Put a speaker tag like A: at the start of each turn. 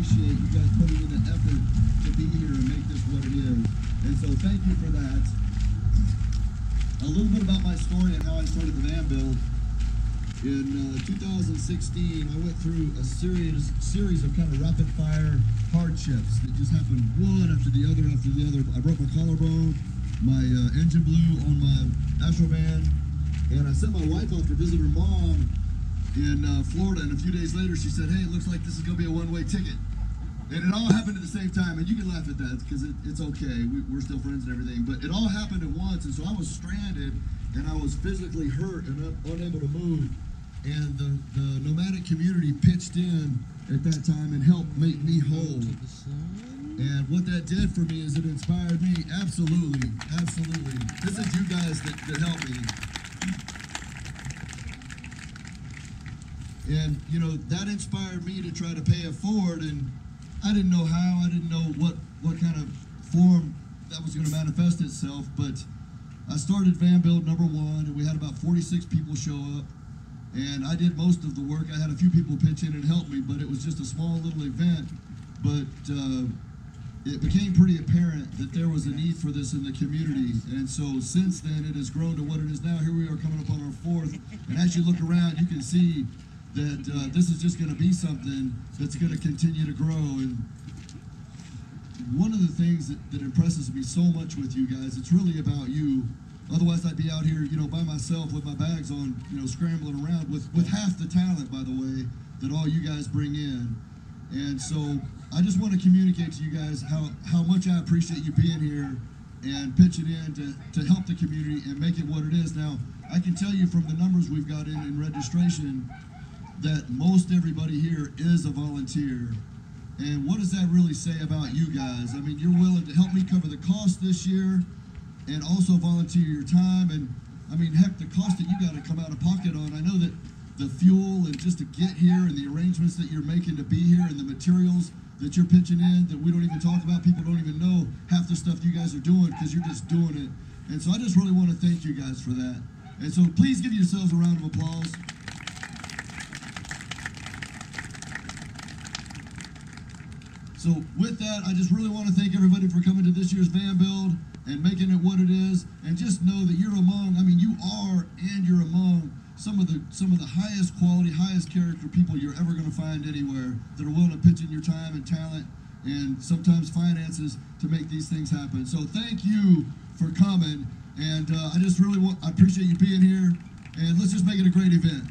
A: appreciate you guys putting in the effort to be here and make this what it is. And so thank you for that. A little bit about my story and how I started the van build. In uh, 2016, I went through a series series of kind of rapid fire hardships that just happened one after the other after the other. I broke my collarbone, my uh, engine blew on my Astro van, and I sent my wife off to visit her mom in uh, Florida. And a few days later, she said, "Hey, it looks like this is going to be a one-way ticket." And it all happened at the same time, and you can laugh at that because it, it's okay. We, we're still friends and everything, but it all happened at once, and so I was stranded, and I was physically hurt and un- unable to move and the, the nomadic community pitched in at that time and helped make me whole. And what that did for me is it inspired me. Absolutely, absolutely. This is you guys that, that helped me. And you know that inspired me to try to pay it forward. And I didn't know how. I didn't know what what kind of form that was going to manifest itself. But I started Van Build number one, and we had about 46 people show up and I did most of the work. I had a few people pitch in and help me, but it was just a small little event. But uh, it became pretty apparent that there was a need for this in the community, and so since then it has grown to what it is now. Here we are coming up on our fourth, and as you look around, you can see that uh, this is just going to be something that's going to continue to grow. And one of the things that, that impresses me so much with you guys, it's really about you Otherwise, I'd be out here, you know, by myself with my bags on, you know, scrambling around with, with half the talent, by the way, that all you guys bring in. And so I just want to communicate to you guys how, how much I appreciate you being here and pitching in to, to help the community and make it what it is. Now, I can tell you from the numbers we've got in, in registration that most everybody here is a volunteer. And what does that really say about you guys? I mean, you're willing to help me cover the cost this year and also volunteer your time. And I mean, heck, the cost that you got to come out of pocket on. I know that the fuel and just to get here and the arrangements that you're making to be here and the materials that you're pitching in that we don't even talk about. People don't even know half the stuff you guys are doing because you're just doing it. And so I just really want to thank you guys for that. And so please give yourselves a round of applause. So with that, I just really want to thank everybody for coming to this year's van build and making it what it is. And just know that you're among, I mean, you are and you're among some of the some of the highest quality, highest character people you're ever going to find anywhere that are willing to pitch in your time and talent and sometimes finances to make these things happen. So thank you for coming. And uh, I just really want, I appreciate you being here. And let's just make it a great event.